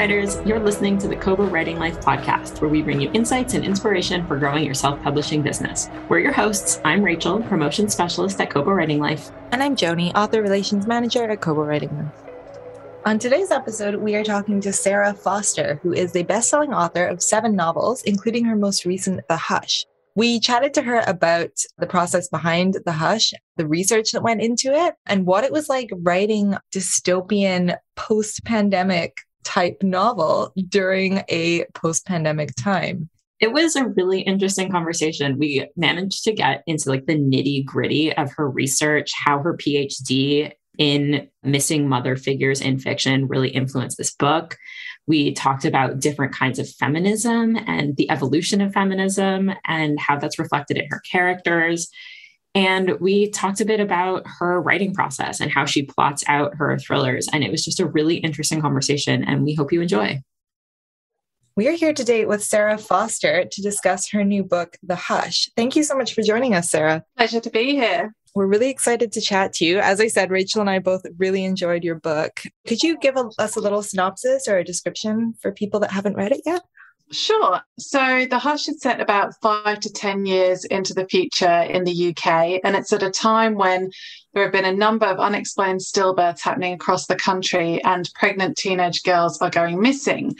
writers, you're listening to the Kobo Writing Life podcast, where we bring you insights and inspiration for growing your self publishing business. We're your hosts. I'm Rachel, promotion specialist at Kobo Writing Life. And I'm Joni, author relations manager at Kobo Writing Life. On today's episode, we are talking to Sara Foster, who is the best selling author of seven novels, including her most recent, The Hush. We chatted to her about the process behind The Hush, the research that went into it, and what it was like writing dystopian post pandemic type novel during a post pandemic time. It was a really interesting conversation. We managed to get into like the nitty gritty of her research, how her PhD in missing mother figures in fiction really influenced this book. We talked about different kinds of feminism and the evolution of feminism and how that's reflected in her characters. And we talked a bit about her writing process and how she plots out her thrillers. And it was just a really interesting conversation. And we hope you enjoy. We are here today with Sara Foster to discuss her new book, The Hush. Thank you so much for joining us, Sara. Pleasure to be here. We're really excited to chat to you. As I said, Rachel and I both really enjoyed your book. Could you give us a little synopsis or a description for people that haven't read it yet? Sure. So the hush is set about five to 10 years into the future in the UK. And it's at a time when there have been a number of unexplained stillbirths happening across the country and pregnant teenage girls are going missing.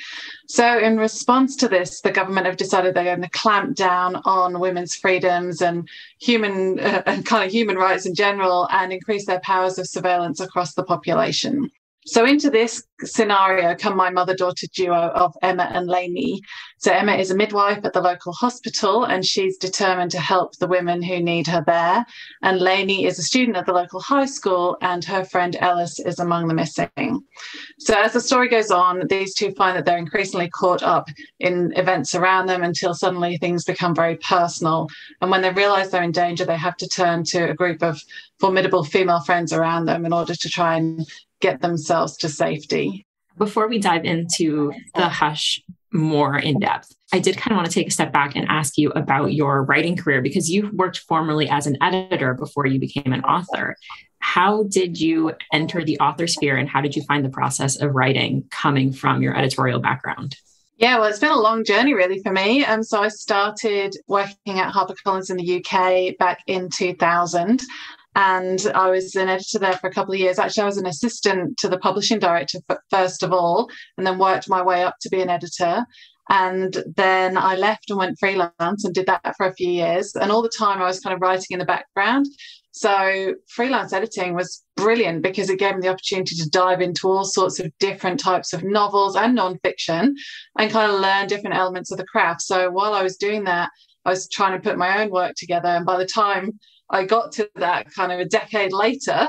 So, in response to this, the government have decided they're going to clamp down on women's freedoms and human uh, and kind of human rights in general and increase their powers of surveillance across the population. So into this scenario come my mother-daughter duo of Emma and Lainey. So Emma is a midwife at the local hospital and she's determined to help the women who need her there. And Lainey is a student at the local high school and her friend Ellis is among the missing. So as the story goes on, these two find that they're increasingly caught up in events around them until suddenly things become very personal. And when they realize they're in danger, they have to turn to a group of formidable female friends around them in order to try and get themselves to safety. Before we dive into the hush more in depth, I did kind of want to take a step back and ask you about your writing career because you've worked formerly as an editor before you became an author. How did you enter the author sphere and how did you find the process of writing coming from your editorial background? Yeah, well, it's been a long journey really for me. Um, so I started working at HarperCollins in the UK back in 2000 and I was an editor there for a couple of years. Actually, I was an assistant to the publishing director first of all, and then worked my way up to be an editor. And then I left and went freelance and did that for a few years. And all the time I was kind of writing in the background. So freelance editing was brilliant because it gave me the opportunity to dive into all sorts of different types of novels and nonfiction and kind of learn different elements of the craft. So while I was doing that, I was trying to put my own work together. And by the time I got to that kind of a decade later,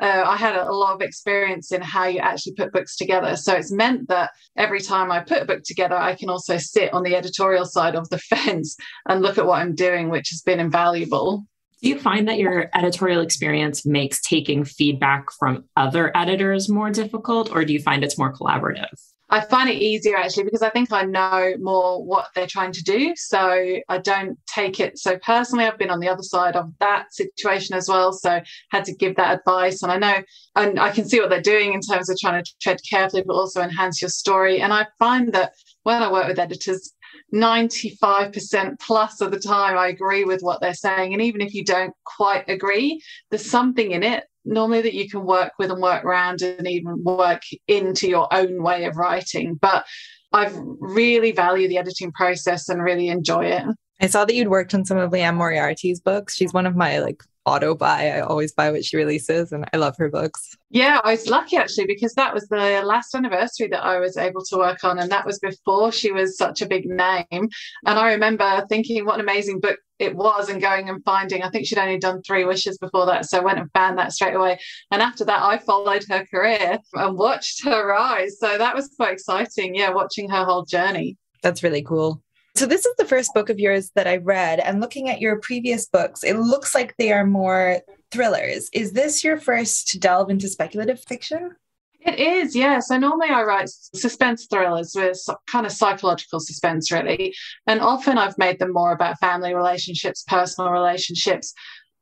uh, I had a, a, lot of experience in how you actually put books together. So it's meant that every time I put a book together, I can also sit on the editorial side of the fence and look at what I'm doing, which has been invaluable. Do you find that your editorial experience makes taking feedback from other editors more difficult, or do you find it's more collaborative? I find it easier actually because I think I know more what they're trying to do. So I don't take it so personally. I've been on the other side of that situation as well. So had to give that advice. And I know and I can see what they're doing in terms of trying to tread carefully, but also enhance your story. And I find that when I work with editors, 95% plus of the time I agree with what they're saying. And even if you don't quite agree, there's something in it normally that you can work with and work around and even work into your own way of writing. But I really value the editing process and really enjoy it. I saw that you'd worked on some of Liane Moriarty's books. She's one of my like auto buy. I always buy what she releases and I love her books. Yeah, I was lucky actually because that was the last anniversary that I was able to work on. And that was before she was such a big name. And I remember thinking what an amazing book it was and going and finding, I think she'd only done three wishes before that. So I went and found that straight away. And after that, I followed her career and watched her rise. So that was quite exciting. Yeah, watching her whole journey. That's really cool. So, this is the first book of yours that I read. And looking at your previous books, it looks like they are more thrillers. Is this your first to delve into speculative fiction? It is, yeah. So normally I write suspense thrillers with kind of psychological suspense, really. And often I've made them more about family relationships, personal relationships.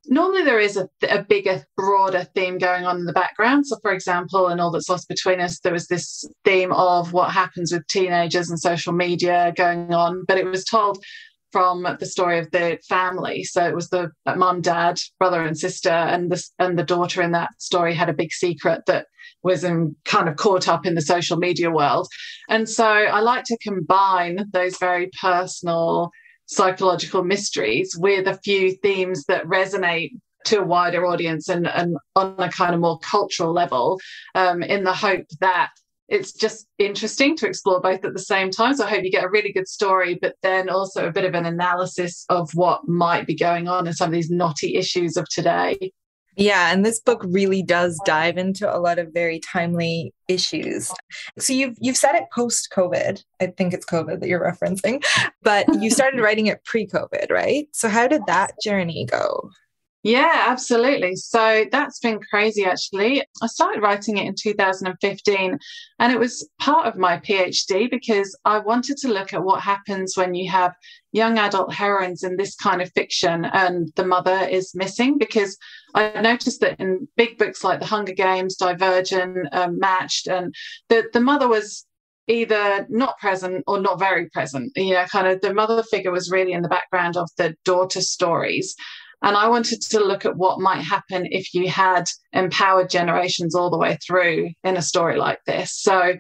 Normally there is a, a, bigger, broader theme going on in the background. So, for example, in All That's Lost Between Us, there was this theme of what happens with teenagers and social media going on, but it was told from the story of the family. So it was the mum, dad, brother, and sister, and the and the daughter in that story had a big secret that was in, kind of caught up in the social media world. And so I like to combine those very personal psychological mysteries with a few themes that resonate to a wider audience and, and on a kind of more cultural level um, in the hope that it's just interesting to explore both at the same time. So I hope you get a really good story, but then also a bit of an analysis of what might be going on in some of these knotty issues of today. Yeah, and this book really does dive into a lot of very timely issues. So you've you've said it post COVID. I think it's COVID that you're referencing, but you started writing it pre-COVID, right? So how did that journey go? Yeah, absolutely. So that's been crazy actually. I started writing it in 2015 and it was part of my PhD because I wanted to look at what happens when you have young adult heroines in this kind of fiction and the mother is missing because I noticed that in big books like The Hunger Games, Divergent, um, Matched, and the, the mother was either not present or not very present. You know, kind of the mother figure was really in the background of the daughter stories. And I wanted to look at what might happen if you had empowered generations all the way through in a story like this. So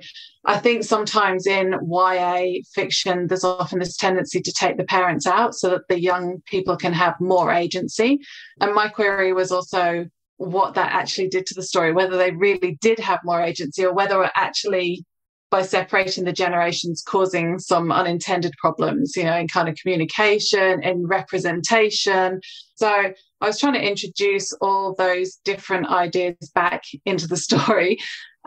I think sometimes in YA fiction, there's often this tendency to take the parents out so that the young people can have more agency. And my query was also what that actually did to the story, whether they really did have more agency or whether actually by separating the generations causing some unintended problems you know in kind of communication in representation so i was trying to introduce all those different ideas back into the story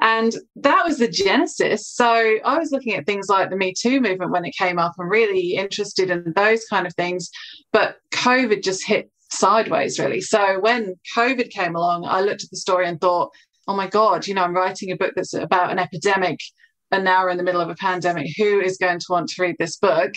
and that was the genesis so i was looking at things like the me too movement when it came up and really interested in those kind of things but covid just hit sideways really so when covid came along i looked at the story and thought oh my god you know i'm writing a book that's about an epidemic and now we're in the middle of a pandemic. Who is going to want to read this book?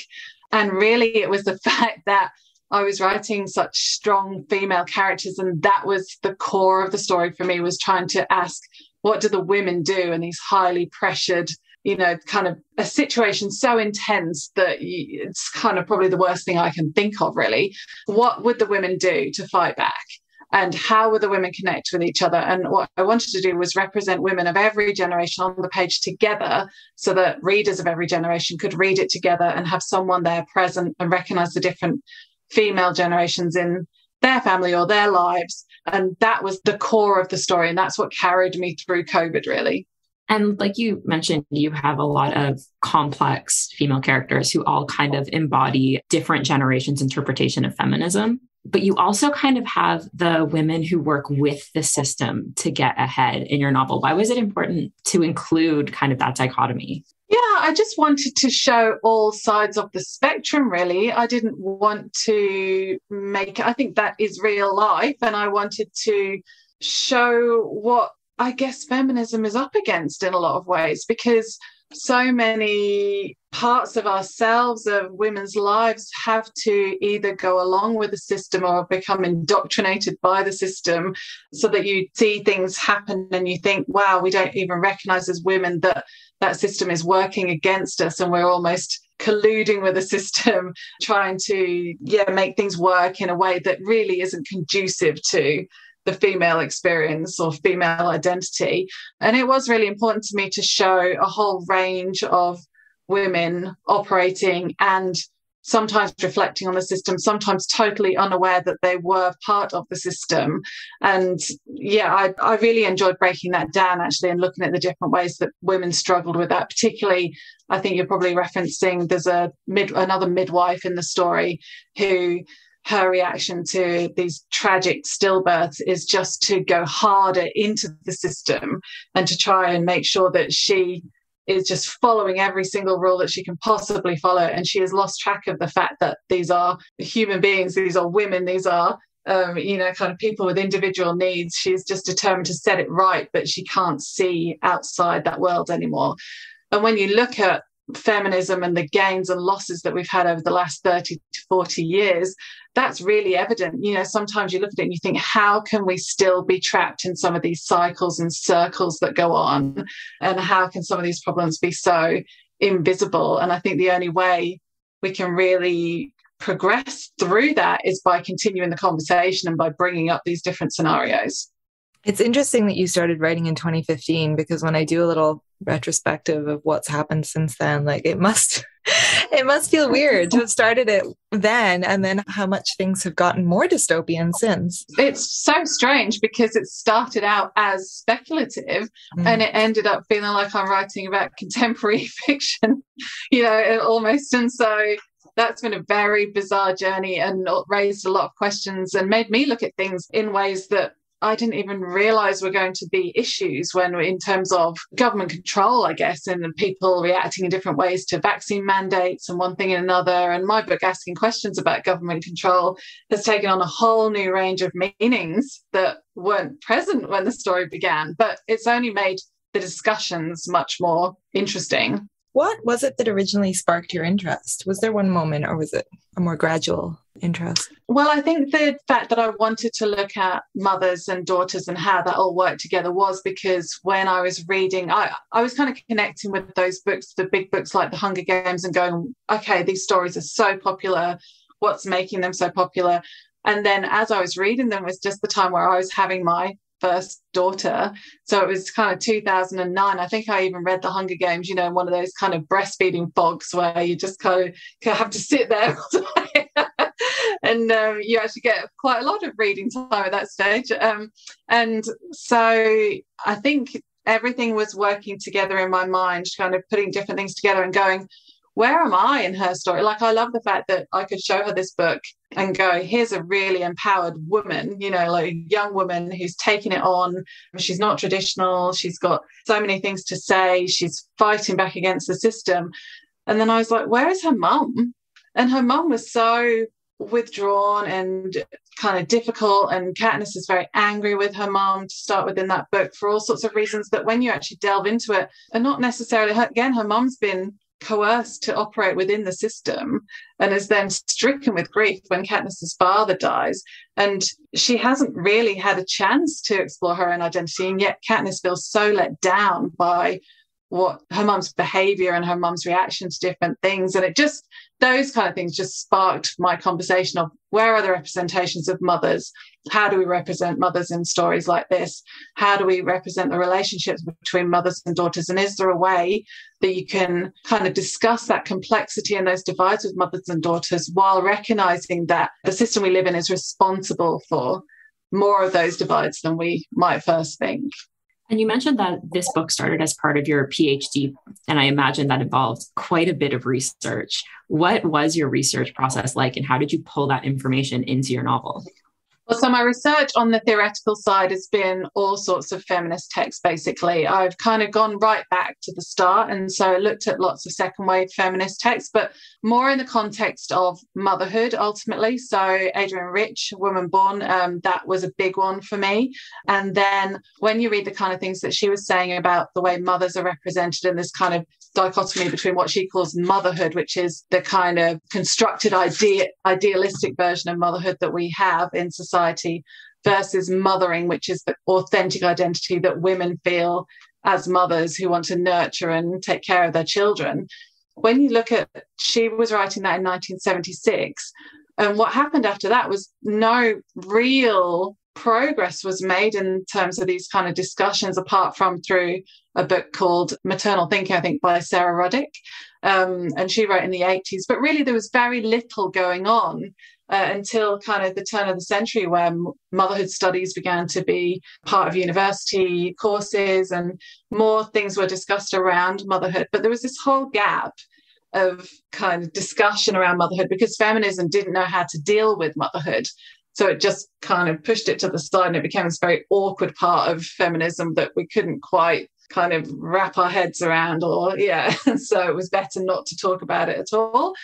And really, it was the fact that I was writing such strong female characters, and that was the core of the story for me. Was trying to ask, what do the women do in these highly pressured, you know, kind of a situation so intense that it's kind of probably the worst thing I can think of. Really, what would the women do to fight back? and how would the women connect with each other and what i wanted to do was represent women of every generation on the page together so that readers of every generation could read it together and have someone there present and recognize the different female generations in their family or their lives and that was the core of the story and that's what carried me through covid really and like you mentioned, you have a lot of complex female characters who all kind of embody different generations' interpretation of feminism but you also kind of have the women who work with the system to get ahead in your novel. Why was it important to include kind of that dichotomy? Yeah, I just wanted to show all sides of the spectrum, really. I didn't want to make, I think that is real life. And I wanted to show what I guess feminism is up against in a lot of ways because so many parts of ourselves, of women's lives, have to either go along with the system or become indoctrinated by the system so that you see things happen and you think, wow, we don't even recognize as women that that system is working against us and we're almost colluding with the system trying to yeah make things work in a way that really isn't conducive to the female experience or female identity. And it was really important to me to show a whole range of women operating and sometimes reflecting on the system, sometimes totally unaware that they were part of the system. And yeah, I, I really enjoyed breaking that down actually and looking at the different ways that women struggled with that. Particularly, I think you're probably referencing there's a mid another midwife in the story who her reaction to these tragic stillbirths is just to go harder into the system and to try and make sure that she is just following every single rule that she can possibly follow. And she has lost track of the fact that these are human beings, these are women, these are, um, you know, kind of people with individual needs. She's just determined to set it right, but she can't see outside that world anymore. And when you look at feminism and the gains and losses that we've had over the last 30 to 40 years, that's really evident. You know, sometimes you look at it and you think, how can we still be trapped in some of these cycles and circles that go on? And how can some of these problems be so invisible? And I think the only way we can really progress through that is by continuing the conversation and by bringing up these different scenarios. It's interesting that you started writing in 2015 because when I do a little retrospective of what's happened since then, like it must it must feel weird to have started it then and then how much things have gotten more dystopian since. It's so strange because it started out as speculative mm. and it ended up feeling like I'm writing about contemporary fiction, you know, almost. And so that's been a very bizarre journey and raised a lot of questions and made me look at things in ways that I didn't even realize were going to be issues when, in terms of government control, I guess, and people reacting in different ways to vaccine mandates and one thing and another. And my book, Asking Questions About Government Control, has taken on a whole new range of meanings that weren't present when the story began. But it's only made the discussions much more interesting. What was it that originally sparked your interest? Was there one moment or was it a more gradual interest? Well, I think the fact that I wanted to look at mothers and daughters and how that all worked together was because when I was reading, I, I was kind of connecting with those books, the big books like The Hunger Games, and going, okay, these stories are so popular. What's making them so popular? And then as I was reading them was just the time where I was having my first daughter. So it was kind of 2009. I think I even read The Hunger Games, you know, in one of those kind of breastfeeding fogs where you just kind of have to sit there and um, you actually get quite a lot of reading time at that stage. Um, and so I think everything was working together in my mind, kind of putting different things together and going, where am I in her story? Like, I love the fact that I could show her this book and go, here's a really empowered woman, you know, like a young woman who's taking it on. She's not traditional. She's got so many things to say. She's fighting back against the system. And then I was like, where is her mum? And her mum was so withdrawn and kind of difficult. And Katniss is very angry with her mom to start with in that book for all sorts of reasons that when you actually delve into it, are not necessarily, again, her mom's been coerced to operate within the system and is then stricken with grief when Katniss's father dies. And she hasn't really had a chance to explore her own identity. And yet Katniss feels so let down by what her mum's behavior and her mum's reaction to different things. And it just, those kind of things just sparked my conversation of where are the representations of mothers? How do we represent mothers in stories like this? How do we represent the relationships between mothers and daughters? And is there a way that you can kind of discuss that complexity and those divides with mothers and daughters while recognizing that the system we live in is responsible for more of those divides than we might first think? And you mentioned that this book started as part of your PhD, and I imagine that involved quite a bit of research. What was your research process like, and how did you pull that information into your novel? So my research on the theoretical side has been all sorts of feminist texts, basically. I've kind of gone right back to the start. And so I looked at lots of second wave feminist texts, but more in the context of motherhood ultimately. So Adrienne Rich, Woman Born, um, that was a big one for me. And then when you read the kind of things that she was saying about the way mothers are represented in this kind of dichotomy between what she calls motherhood, which is the kind of constructed idea, idealistic version of motherhood that we have in society, versus mothering, which is the authentic identity that women feel as mothers who want to nurture and take care of their children. When you look at, she was writing that in 1976. And what happened after that was no real progress was made in terms of these kind of discussions, apart from through a book called Maternal Thinking, I think, by Sara Ruddick. Um, and she wrote in the 80s. But really, there was very little going on uh, until kind of the turn of the century, where motherhood studies began to be part of university courses and more things were discussed around motherhood. But there was this whole gap of kind of discussion around motherhood because feminism didn't know how to deal with motherhood. So it just kind of pushed it to the side and it became this very awkward part of feminism that we couldn't quite kind of wrap our heads around or yeah so it was better not to talk about it at all.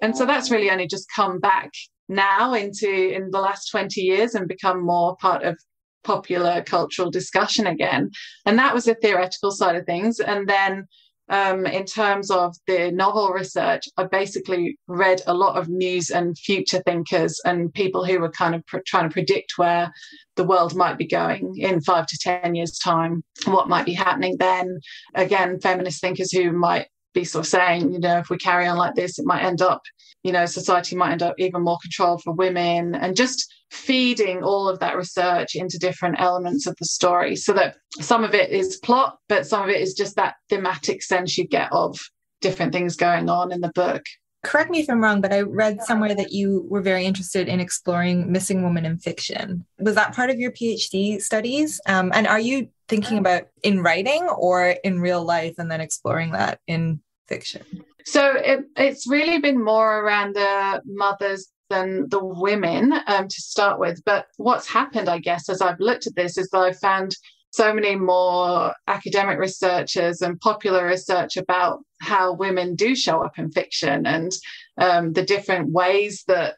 And so that's really only just come back now into in the last 20 years and become more part of popular cultural discussion again. And that was the theoretical side of things. And then um, in terms of the novel research, I basically read a lot of news and future thinkers and people who were kind of pr- trying to predict where the world might be going in five to 10 years' time, what might be happening then. Again, feminist thinkers who might be sort of saying, you know, if we carry on like this, it might end up, you know, society might end up even more controlled for women and just feeding all of that research into different elements of the story so that some of it is plot, but some of it is just that thematic sense you get of different things going on in the book. Correct me if I'm wrong, but I read somewhere that you were very interested in exploring missing women in fiction. Was that part of your PhD studies? Um, and are you thinking about in writing or in real life and then exploring that in fiction? So it, it's really been more around the mothers than the women um, to start with. But what's happened, I guess, as I've looked at this, is that I've found so many more academic researchers and popular research about how women do show up in fiction and um, the different ways that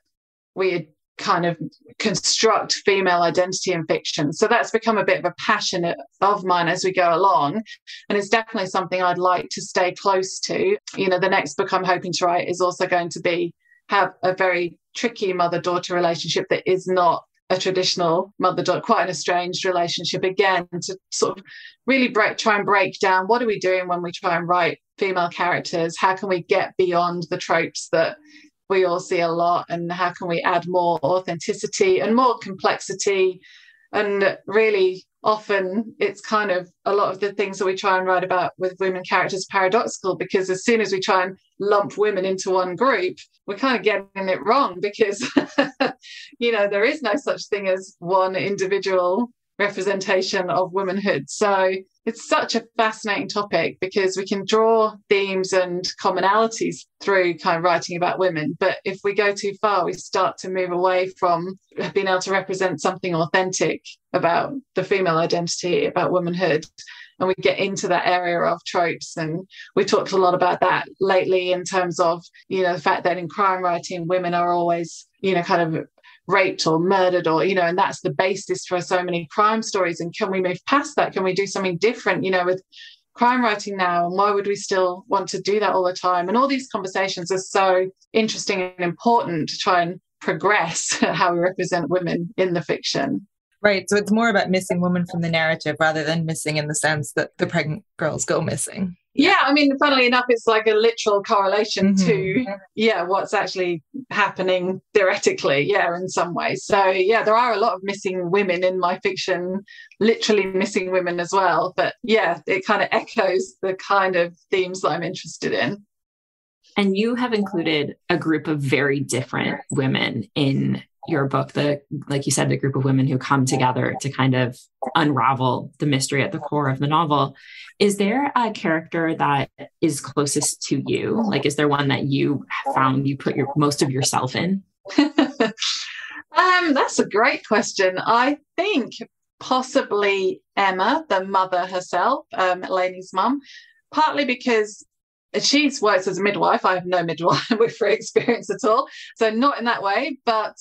we kind of construct female identity in fiction. So that's become a bit of a passion of mine as we go along. And it's definitely something I'd like to stay close to. You know, the next book I'm hoping to write is also going to be have a very tricky mother daughter relationship that is not a traditional mother daughter, quite an estranged relationship again, to sort of really break, try and break down what are we doing when we try and write female characters? How can we get beyond the tropes that we all see a lot? And how can we add more authenticity and more complexity and really often it's kind of a lot of the things that we try and write about with women characters paradoxical because as soon as we try and lump women into one group we're kind of getting it wrong because you know there is no such thing as one individual representation of womanhood so it's such a fascinating topic because we can draw themes and commonalities through kind of writing about women. But if we go too far, we start to move away from being able to represent something authentic about the female identity, about womanhood. And we get into that area of tropes. And we talked a lot about that lately in terms of, you know, the fact that in crime writing, women are always, you know, kind of raped or murdered or you know and that's the basis for so many crime stories. And can we move past that? Can we do something different? You know with crime writing now and why would we still want to do that all the time? And all these conversations are so interesting and important to try and progress how we represent women in the fiction. Right. So it's more about missing women from the narrative rather than missing in the sense that the pregnant girls go missing. Yeah, I mean, funnily enough, it's like a literal correlation mm-hmm. to yeah what's actually happening theoretically. Yeah, in some ways. So yeah, there are a lot of missing women in my fiction, literally missing women as well. But yeah, it kind of echoes the kind of themes that I'm interested in. And you have included a group of very different women in your book the like you said the group of women who come together to kind of unravel the mystery at the core of the novel is there a character that is closest to you like is there one that you found you put your most of yourself in um that's a great question i think possibly emma the mother herself um lainey's mum partly because she's works as a midwife. I have no midwifery experience at all. So not in that way, but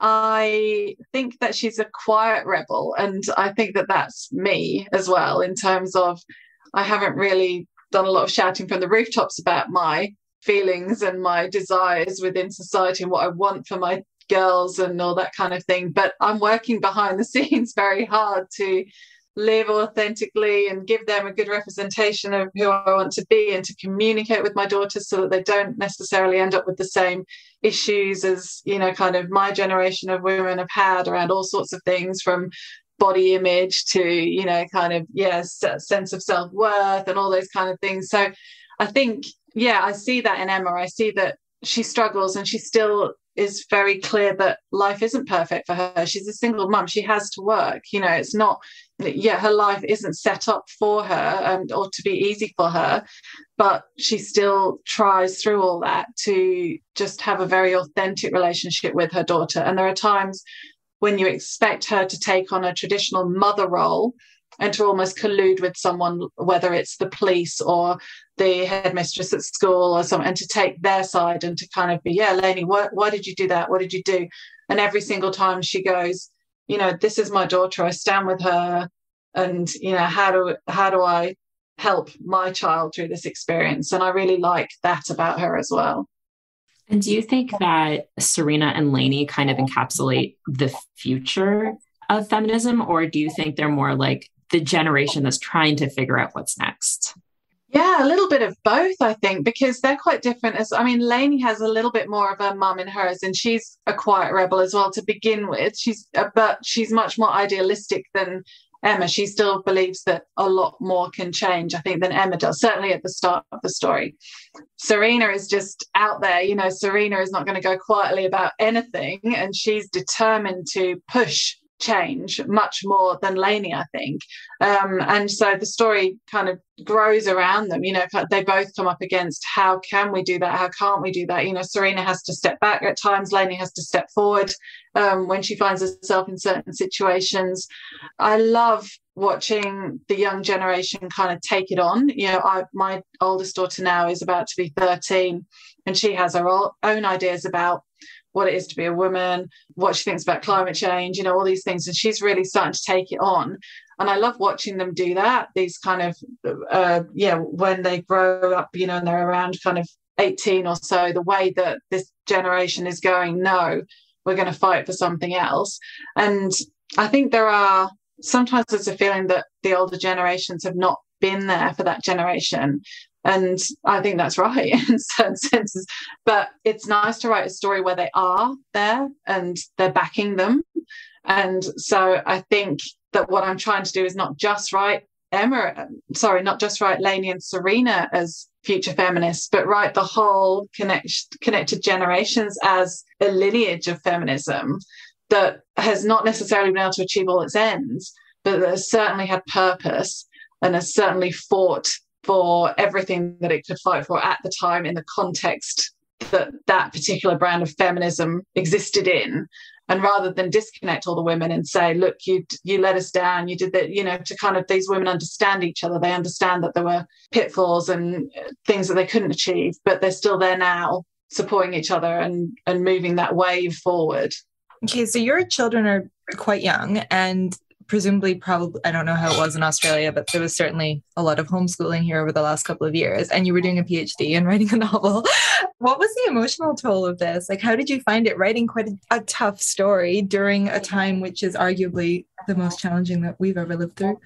I think that she's a quiet rebel, and I think that that's me as well. In terms of, I haven't really done a lot of shouting from the rooftops about my feelings and my desires within society and what I want for my girls and all that kind of thing. But I'm working behind the scenes very hard to live authentically and give them a good representation of who I want to be and to communicate with my daughters so that they don't necessarily end up with the same issues as, you know, kind of my generation of women have had around all sorts of things from body image to, you know, kind of, yes, yeah, sense of self worth and all those kind of things. So I think, yeah, I see that in Emma. I see that she struggles and she still is very clear that life isn't perfect for her. She's a single mum. She has to work. You know, it's not, yeah, her life isn't set up for her and or to be easy for her, but she still tries through all that to just have a very authentic relationship with her daughter. And there are times when you expect her to take on a traditional mother role and to almost collude with someone, whether it's the police or the headmistress at school or something, and to take their side and to kind of be, yeah, Lainey, why, why did you do that? What did you do? And every single time she goes, you know, this is my daughter. I stand with her, and you know, how do how do I help my child through this experience. And I really like that about her as well. And do you think that Serena and Lainey kind of encapsulate the future of feminism, or do you think they're more like the generation that's trying to figure out what's next? Yeah, a little bit of both, I think, because they're quite different. As I mean, Lainey has a little bit more of a mum in hers, and she's a quiet rebel as well to begin with. She's, uh, but she's much more idealistic than Emma. She still believes that a lot more can change, I think, than Emma does, certainly at the start of the story. Serena is just out there. You know, Serena is not going to go quietly about anything, and she's determined to push change much more than Lainey, I think. Um, and so the story kind of grows around them. You know, they both come up against how can we do that? How can't we do that? You know, Serena has to step back at times, Lainey has to step forward um, when she finds herself in certain situations. I love watching the young generation kind of take it on. You know, I, my oldest daughter now is about to be 13 and she has her own ideas about what it is to be a woman, what she thinks about climate change, you know, all these things. And she's really starting to take it on. And I love watching them do that. These kind of, uh, yeah, when they grow up, you know, and they're around kind of 18 or so, the way that this generation is going, no, we're going to fight for something else. And I think there are sometimes there's a feeling that the older generations have not been there for that generation and I think that's right in certain senses. But it's nice to write a story where they are there and they're backing them. And so I think that what I'm trying to do is not just write Emma, sorry, not just write Lainey and Serena as future feminists, but write the whole connect, connected generations as a lineage of feminism that has not necessarily been able to achieve all its ends, but that has certainly had purpose and has certainly fought for everything that it could fight for at the time in the context that that particular brand of feminism existed in. And rather than disconnect all the women and say look you you let us down. You did that you know to kind of these women understand each other. They understand that there were pitfalls and things that they couldn't achieve but they're still there now supporting each other and and moving that wave forward. Okay so your children are quite young and presumably probably i don't know how it was in australia but there was certainly a lot of homeschooling here over the last couple of years and you were doing a phd and writing a novel. What was the emotional toll of this? Like how did you find it? Writing quite a, a tough story during a time which is arguably the most challenging that we've ever lived through.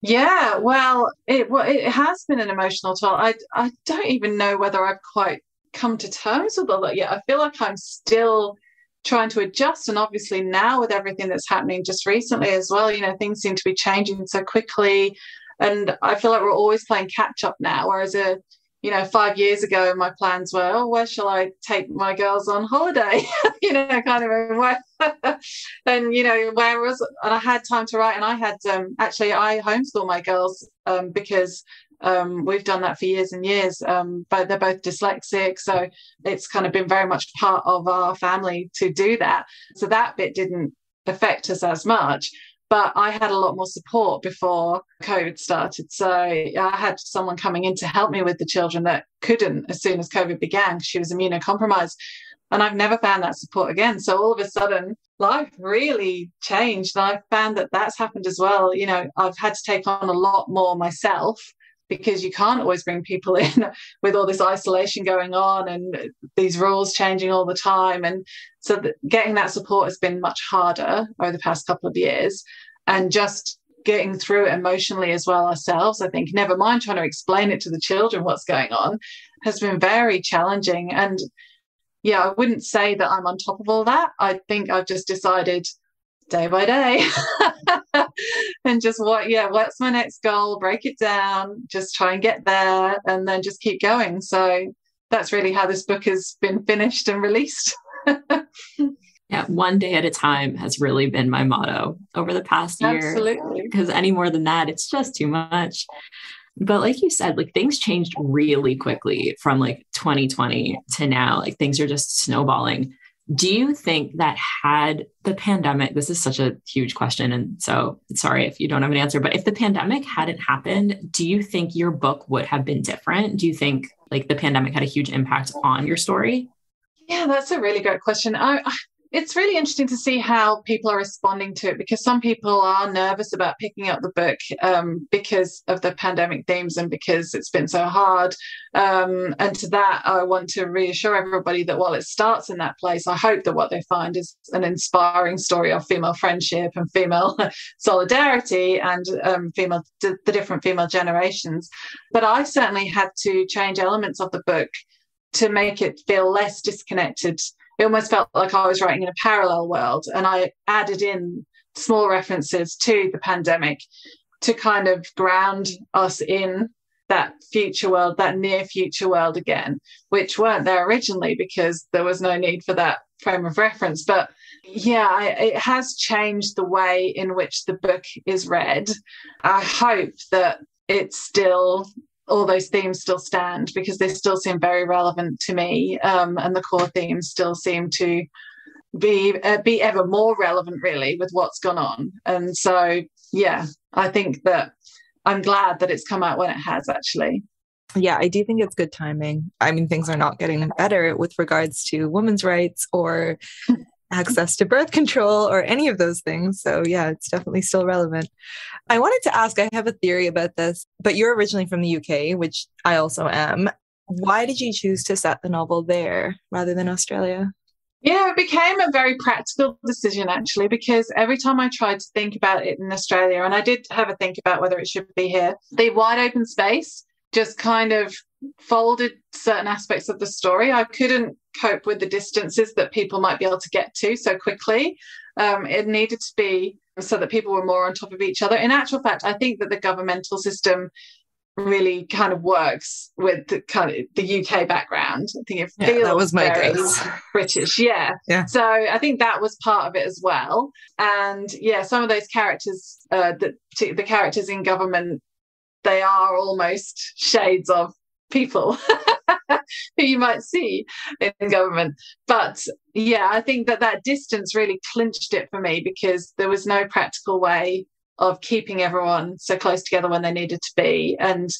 Yeah well it well it has been an emotional toll. I i don't even know whether i've quite come to terms with all that yet. I feel like i'm still trying to adjust. And obviously, now with everything that's happening just recently as well, you know, things seem to be changing so quickly. And I feel like we're always playing catch up now. Whereas a you know, five years ago, my plans were, oh, where shall I take my girls on holiday? you know, kind of where, and you know, where was, and I had time to write, and I had um, actually I homeschool my girls um, because um, we've done that for years and years, um, but they're both dyslexic. So it's kind of been very much part of our family to do that. So that bit didn't affect us as much. But I had a lot more support before COVID started. So I had someone coming in to help me with the children that couldn't as soon as COVID began she was immunocompromised. And I've never found that support again. So all of a sudden, life really changed. And I found that that's happened as well. You know, I've had to take on a lot more myself because you can't always bring people in with all this isolation going on and these rules changing all the time. And so getting that support has been much harder over the past couple of years. And just getting through it emotionally as well ourselves, I think, never mind trying to explain it to the children what's going on, has been very challenging. And yeah, I wouldn't say that I'm on top of all that. I think I've just decided day by day. And just what yeah what's my next goal? Break it down just try and get there and then just keep going. So that's really how this book has been finished and released. Yeah one day at a time has really been my motto over the past year. Absolutely. Because any more than that it's just too much. But like you said like things changed really quickly from like 2020 to now. Like things are just snowballing do you think that had the pandemic, this is such a huge question. And so sorry if you don't have an answer, but if the pandemic hadn't happened, do you think your book would have been different? Do you think like the pandemic had a huge impact on your story? Yeah, that's a really great question. I, it's really interesting to see how people are responding to it because some people are nervous about picking up the book um, because of the pandemic themes and because it's been so hard. Um, and to that, I want to reassure everybody that while it starts in that place, I hope that what they find is an inspiring story of female friendship and female solidarity and um, female the different female generations. But I certainly had to change elements of the book to make it feel less disconnected it almost felt like I was writing in a parallel world. And I added in small references to the pandemic to kind of ground us in that future world, that near future world again, which weren't there originally because there was no need for that frame of reference. But yeah, I, it has changed the way in which the book is read. I hope that it's still all those themes still stand because they still seem very relevant to me, um, and the core themes still seem to be uh, be ever more relevant, really, with what's gone on. And so, yeah, I think that I'm glad that it's come out when it has, actually. Yeah, I do think it's good timing. I mean, things are not getting better with regards to women's rights or access to birth control or any of those things. So, yeah, it's definitely still relevant. I wanted to ask I have a theory about this, but you're originally from the UK, which I also am. Why did you choose to set the novel there rather than Australia? Yeah, it became a very practical decision actually, because every time I tried to think about it in Australia, and I did have a think about whether it should be here, the wide open space just kind of folded certain aspects of the story. I couldn't cope with the distances that people might be able to get to so quickly. Um, it needed to be so that people were more on top of each other. In actual fact, I think that the governmental system really kind of works with the kind of the UK background. I think it yeah, feels that was my guess. British. Yeah. Yeah. So I think that was part of it as well. And yeah, some of those characters, uh, the the characters in government, they are almost shades of people who you might see in government. But yeah, I think that that distance really clinched it for me because there was no practical way of keeping everyone so close together when they needed to be. And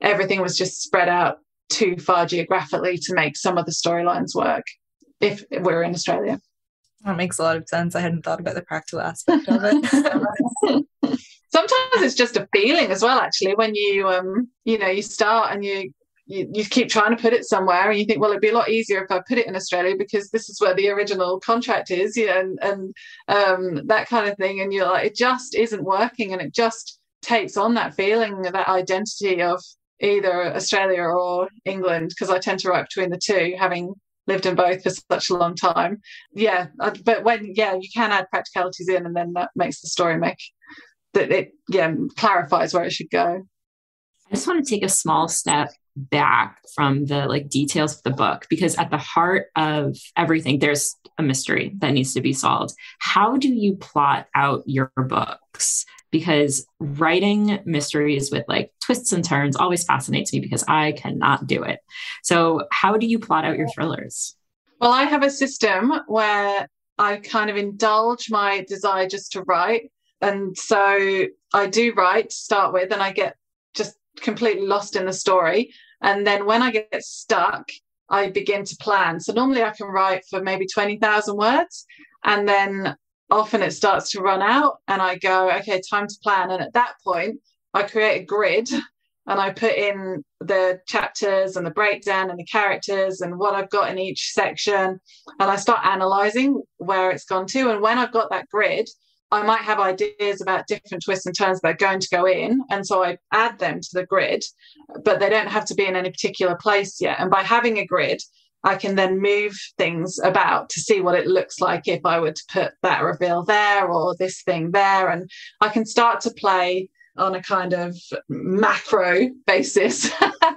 everything was just spread out too far geographically to make some of the storylines work if we're in Australia. That makes a lot of sense. I hadn't thought about the practical aspect of it. Sometimes it's just a feeling as well, actually, when you um, you know, you start and you you, you keep trying to put it somewhere and you think well it'd be a lot easier if i put it in australia because this is where the original contract is know, and, and um, that kind of thing. And you're like it just isn't working and it just takes on that feeling that identity of either australia or england because i tend to write between the two having lived in both for such a long time. Yeah but when yeah you can add practicalities in and then that makes the story make that it yeah clarifies where it should go. I just want to take a small step back from the like details of the book because at the heart of everything there's a mystery that needs to be solved. How do you plot out your books? Because writing mysteries with like twists and turns always fascinates me because i cannot do it. So how do you plot out your thrillers? Well i have a system where i kind of indulge my desire just to write and so i do write to start with and i get just completely lost in the story and then when I get stuck, I begin to plan. So normally I can write for maybe 20,000 words. And then often it starts to run out and I go, okay, time to plan. And at that point, I create a grid and I put in the chapters and the breakdown and the characters and what I've got in each section. And I start analyzing where it's gone to. And when I've got that grid, I might have ideas about different twists and turns that are going to go in. And so I add them to the grid, but they don't have to be in any particular place yet. And by having a grid, I can then move things about to see what it looks like if I were to put that reveal there or this thing there. And I can start to play on a kind of macro basis,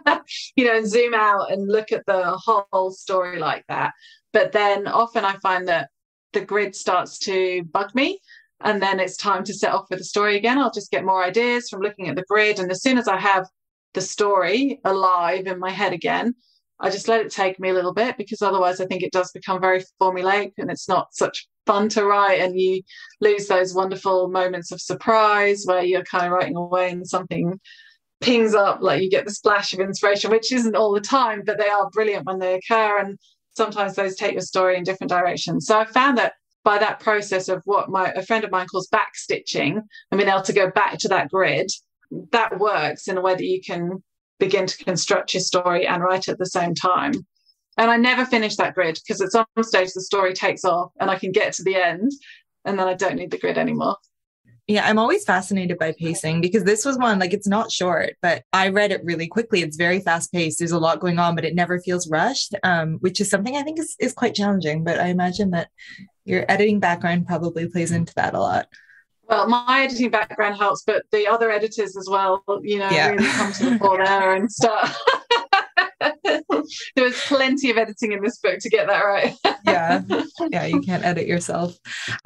you know, and zoom out and look at the whole story like that. But then often I find that the grid starts to bug me and then it's time to set off with the story again. I'll just get more ideas from looking at the grid. And as soon as I have the story alive in my head again, I just let it take me a little bit because otherwise I think it does become very formulaic and it's not such fun to write and you lose those wonderful moments of surprise where you're kind of writing away and something pings up like you get the splash of inspiration which isn't all the time but they are brilliant when they occur and sometimes those take your story in different directions so i found that by that process of what my a friend of mine calls backstitching and being able to go back to that grid, that works in a way that you can begin to construct your story and write at the same time. And I never finish that grid because at some stage the story takes off and I can get to the end and then I don't need the grid anymore. Yeah, I'm always fascinated by pacing because this was one like it's not short, but I read it really quickly. It's very fast paced. There's a lot going on, but it never feels rushed, um, which is something I think is, is quite challenging. But I imagine that your editing background probably plays into that a lot. Well, my editing background helps, but the other editors as well, you know, yeah. really come to the fore there and start. there was plenty of editing in this book to get that right. yeah. Yeah, you can't edit yourself.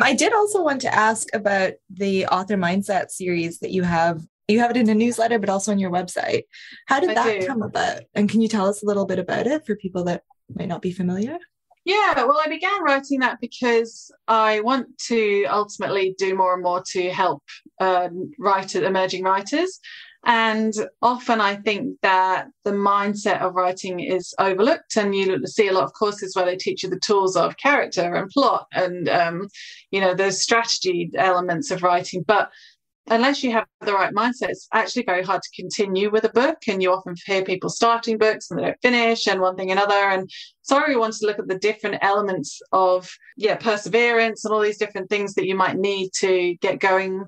I did also want to ask about the author mindset series that you have. You have it in a newsletter, but also on your website. How did I that do. come about? And can you tell us a little bit about it for people that might not be familiar? Yeah, well, I began writing that because I want to ultimately do more and more to help um, writer, emerging writers. And often I think that the mindset of writing is overlooked, and you see a lot of courses where they teach you the tools of character and plot and, um, you know, the strategy elements of writing. But unless you have the right mindset, it's actually very hard to continue with a book. And you often hear people starting books and they don't finish, and one thing another. And so I wanted to look at the different elements of yeah perseverance and all these different things that you might need to get going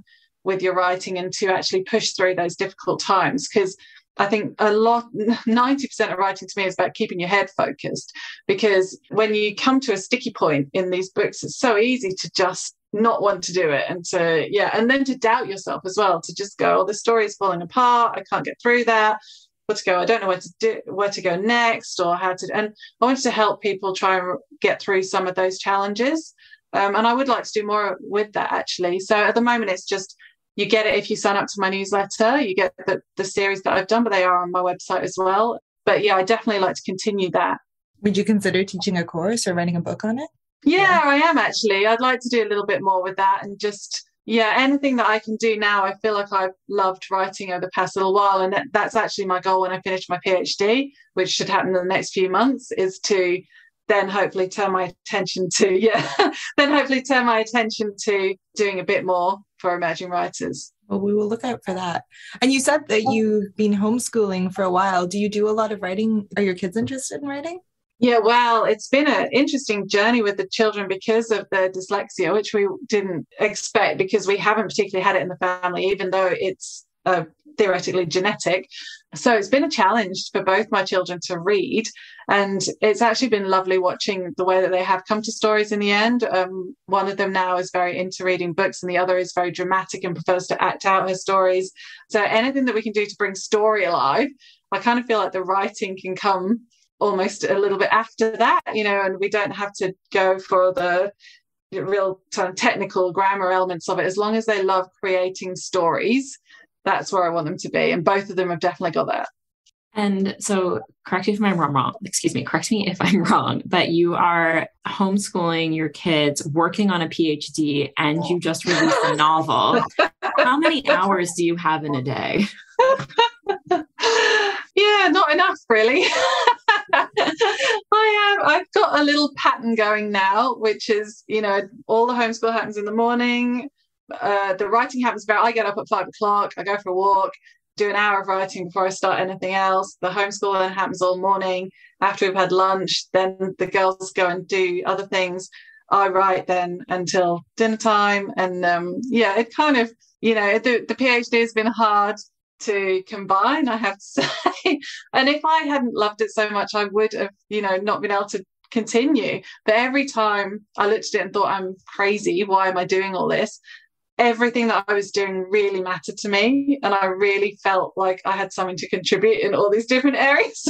with your writing and to actually push through those difficult times because I think a lot, 90% of writing to me is about keeping your head focused. Because when you come to a sticky point in these books, it's so easy to just not want to do it and to yeah and then to doubt yourself as well to just go oh the story is falling apart. I can't get through that. Where to go? I don't know where to do where to go next or how to and i wanted to help people try and get through some of those challenges um, and i would like to do more with that actually. So at the moment it's just you get it if you sign up to my newsletter. You get the, the series that i've done but they are on my website as well. But yeah i definitely like to continue that. Would you consider teaching a course or writing a book on it? Yeah, yeah, I am actually. I'd like to do a little bit more with that and just yeah, anything that I can do now. I feel like I've loved writing over the past little while, and that, that's actually my goal when I finish my PhD, which should happen in the next few months, is to then hopefully turn my attention to yeah, then hopefully turn my attention to doing a bit more for emerging writers. Well, we will look out for that. And you said that you've been homeschooling for a while. Do you do a lot of writing? Are your kids interested in writing? Yeah, well, it's been an interesting journey with the children because of the dyslexia, which we didn't expect because we haven't particularly had it in the family, even though it's uh, theoretically genetic. So it's been a challenge for both my children to read. And it's actually been lovely watching the way that they have come to stories in the end. Um, one of them now is very into reading books, and the other is very dramatic and prefers to act out her stories. So anything that we can do to bring story alive, I kind of feel like the writing can come almost a little bit after that, you know, and we don't have to go for the real of technical grammar elements of it. As long as they love creating stories, that's where I want them to be. And both of them have definitely got that. And so, correct me if I'm wrong. Excuse me, correct me if I'm wrong. But you are homeschooling your kids, working on a PhD, and you just released a novel. How many hours do you have in a day? yeah, not enough, really. I have. I've got a little pattern going now, which is, you know, all the homeschool happens in the morning. Uh, the writing happens about. I get up at five o'clock. I go for a walk, do an hour of writing before I start anything else. The homeschooling happens all morning. After we've had lunch, then the girls go and do other things. I write then until dinner time, and um, yeah, it kind of, you know, the, the PhD has been hard to combine, I have to say. and if I hadn't loved it so much, I would have, you know, not been able to continue. But every time I looked at it and thought, I'm crazy, why am I doing all this? Everything that I was doing really mattered to me. And I really felt like I had something to contribute in all these different areas.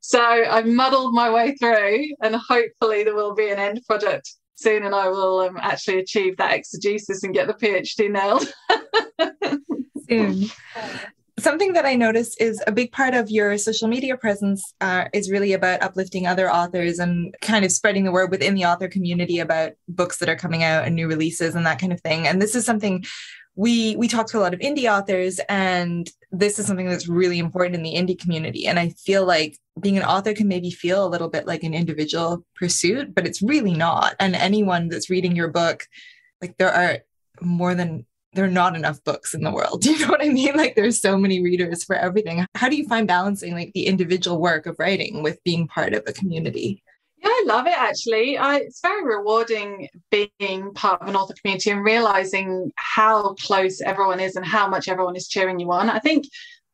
so I muddled my way through, and hopefully, there will be an end product soon, and I will um, actually achieve that exegesis and get the PhD nailed. soon something that I noticed is a big part of your social media presence uh, is really about uplifting other authors and kind of spreading the word within the author community about books that are coming out and new releases and that kind of thing. And this is something we we talk to a lot of indie authors and this is something that's really important in the indie community and i feel like being an author can maybe feel a little bit like an individual pursuit but it's really not and anyone that's reading your book like there are more than there are not enough books in the world do you know what i mean like there's so many readers for everything how do you find balancing like the individual work of writing with being part of a community yeah, I love it actually. I, it's very rewarding being part of an author community and realizing how close everyone is and how much everyone is cheering you on. I think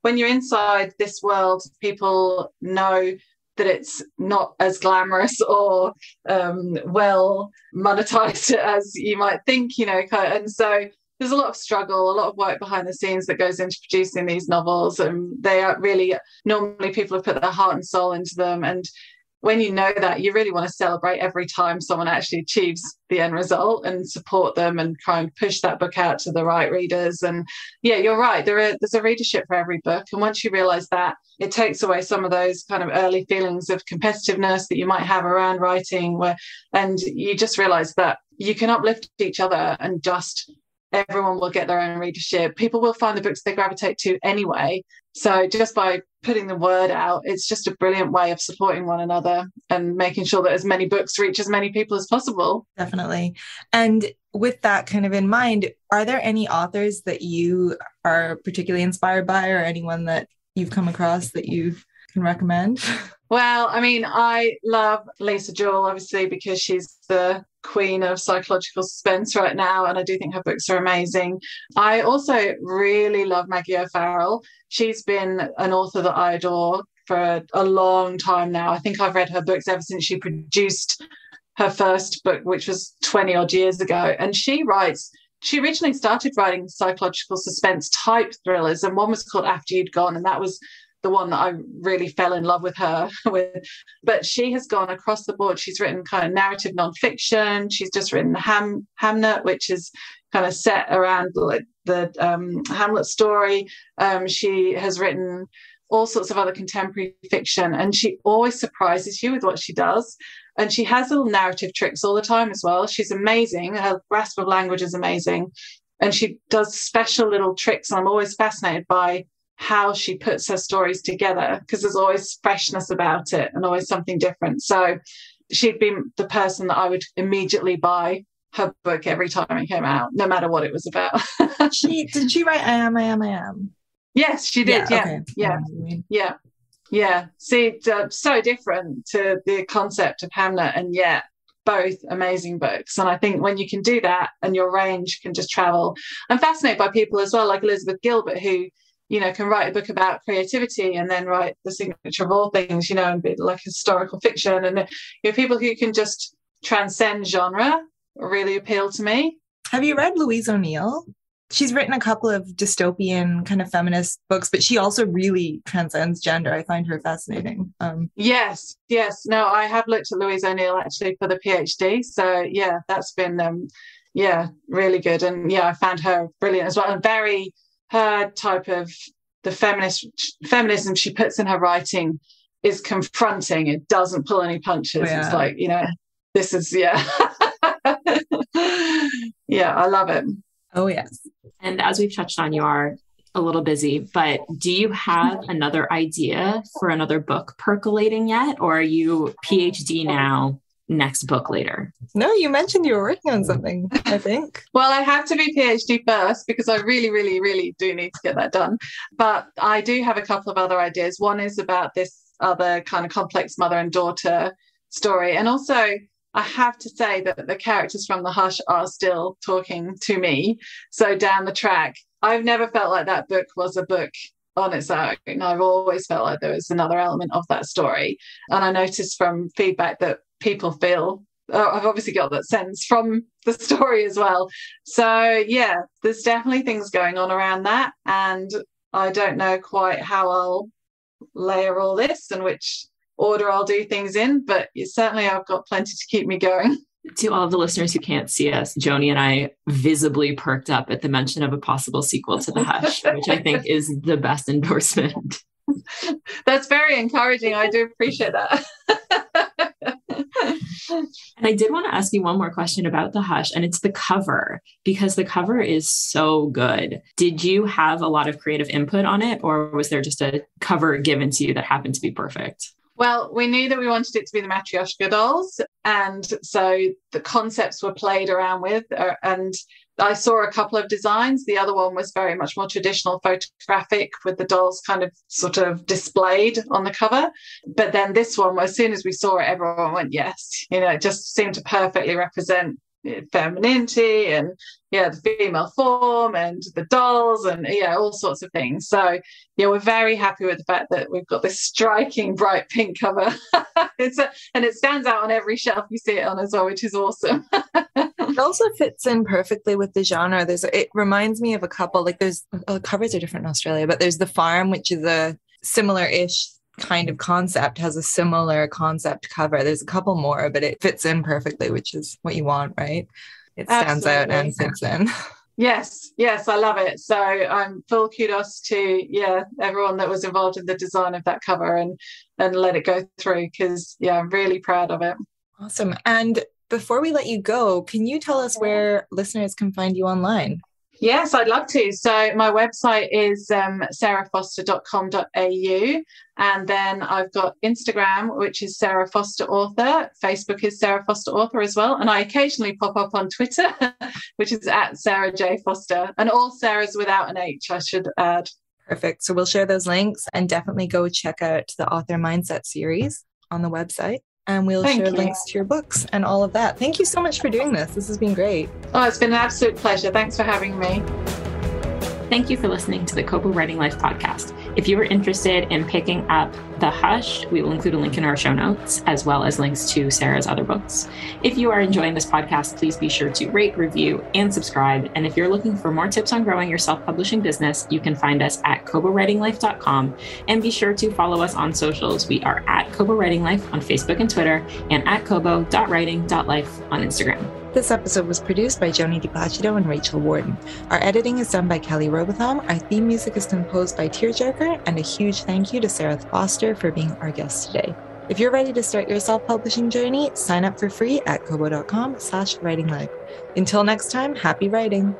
when you're inside this world, people know that it's not as glamorous or um, well monetized as you might think, you know. And so there's a lot of struggle, a lot of work behind the scenes that goes into producing these novels, and they are really normally people have put their heart and soul into them, and when you know that, you really want to celebrate every time someone actually achieves the end result and support them and try and push that book out to the right readers. And yeah, you're right. There are, there's a readership for every book. And once you realize that, it takes away some of those kind of early feelings of competitiveness that you might have around writing, where and you just realize that you can uplift each other and just everyone will get their own readership. People will find the books they gravitate to anyway. So just by putting the word out, it's just a brilliant way of supporting one another and making sure that as many books reach as many people as possible. Definitely. And with that kind of in mind, are there any authors that you are particularly inspired by or anyone that you've come across that you can recommend? Well, I mean, I love Lisa Jewell, obviously, because she's the queen of psychological suspense right now, and I do think her books are amazing. I also really love Maggie O'Farrell. She's been an author that I adore for a long time now. I think I've read her books ever since she produced her first book, which was 20 odd years ago. And she writes, she originally started writing psychological suspense type thrillers, and one was called After You'd Gone, and that was the one that I really fell in love with her with. But she has gone across the board. She's written kind of narrative nonfiction. She's just written Ham Hamnet, which is kind of set around the, the um, Hamlet story. Um, she has written all sorts of other contemporary fiction, and she always surprises you with what she does. And she has little narrative tricks all the time as well. She's amazing. Her grasp of language is amazing. And she does special little tricks. And I'm always fascinated by how she puts her stories together because there's always freshness about it and always something different. So she'd be the person that I would immediately buy her book every time it came out, no matter what it was about. she did she write I am, I am, I am. Yes, she did. Yeah, yeah, okay. yeah, yeah, yeah. See, uh, so different to the concept of Hamlet, and yet both amazing books. And I think when you can do that, and your range can just travel. I'm fascinated by people as well, like Elizabeth Gilbert, who you know, can write a book about creativity and then write the signature of all things, you know, and be like historical fiction. And you know, people who can just transcend genre really appeal to me. Have you read Louise O'Neill? She's written a couple of dystopian kind of feminist books, but she also really transcends gender. I find her fascinating. Um, yes, yes. No, I have looked at Louise O'Neill actually for the PhD. So yeah, that's been um, yeah, really good. And yeah, I found her brilliant as well. And very her type of the feminist feminism she puts in her writing is confronting. It doesn't pull any punches. Yeah. It's like, you know, this is yeah. yeah, I love it. Oh yes. And as we've touched on, you are a little busy, but do you have another idea for another book percolating yet? Or are you PhD now next book later. No, you mentioned you were working on something, I think. well, I have to be PhD first because I really, really, really do need to get that done. But I do have a couple of other ideas. One is about this other kind of complex mother and daughter story. And also, I have to say that the characters from The Hush are still talking to me. So down the track, I've never felt like that book was a book on its own. I've always felt like there was another element of that story. And I noticed from feedback that people feel. Uh, I've obviously got that sense from the story as well. So, yeah, there's definitely things going on around that. And I don't know quite how I'll layer all this and which order I'll do things in, but certainly I've got plenty to keep me going. To all of the listeners who can't see us, Joni and I visibly perked up at the mention of a possible sequel to The Hush, which I think is the best endorsement. That's very encouraging. I do appreciate that. And I did want to ask you one more question about the Hush, and it's the cover, because the cover is so good. Did you have a lot of creative input on it, or was there just a cover given to you that happened to be perfect? Well, we knew that we wanted it to be the Matryoshka dolls. And so the concepts were played around with. Uh, and I saw a couple of designs. The other one was very much more traditional photographic with the dolls kind of sort of displayed on the cover. But then this one, as soon as we saw it, everyone went, yes. You know, it just seemed to perfectly represent femininity and yeah the female form and the dolls and yeah all sorts of things so yeah we're very happy with the fact that we've got this striking bright pink cover it's a, and it stands out on every shelf you see it on as well which is awesome it also fits in perfectly with the genre there's it reminds me of a couple like there's oh, covers are different in australia but there's the farm which is a similar-ish kind of concept has a similar concept cover. There's a couple more, but it fits in perfectly, which is what you want, right? It stands Absolutely. out and fits in. Yes, yes, I love it. So I'm um, full kudos to yeah everyone that was involved in the design of that cover and and let it go through because yeah I'm really proud of it. Awesome. And before we let you go, can you tell us where listeners can find you online? Yes, I'd love to. So my website is um, sarafoster.com.au. And then I've got Instagram, which is Sara Foster Author. Facebook is Sara Foster Author as well. And I occasionally pop up on Twitter, which is at Sara J. Foster. And all Sara's without an H, I should add. Perfect. So we'll share those links and definitely go check out the Author Mindset series on the website and we'll Thank share you. links to your books and all of that. Thank you so much for doing this. This has been great. Oh, it's been an absolute pleasure. Thanks for having me. Thank you for listening to the Kobo Writing Life podcast. If you are interested in picking up The Hush, we will include a link in our show notes, as well as links to Sara's other books. If you are enjoying this podcast, please be sure to rate, review, and subscribe. And if you're looking for more tips on growing your self publishing business, you can find us at KoboWritingLife.com. And be sure to follow us on socials. We are at Kobo Writing Life on Facebook and Twitter, and at Kobo.writing.life on Instagram. This episode was produced by Joni DiPlacido and Rachel Warden. Our editing is done by Kelly Robotham. Our theme music is composed by Tearjerker, and a huge thank you to Sara Foster for being our guest today. If you're ready to start your self-publishing journey, sign up for free at kobo.com slash writing. Until next time, happy writing.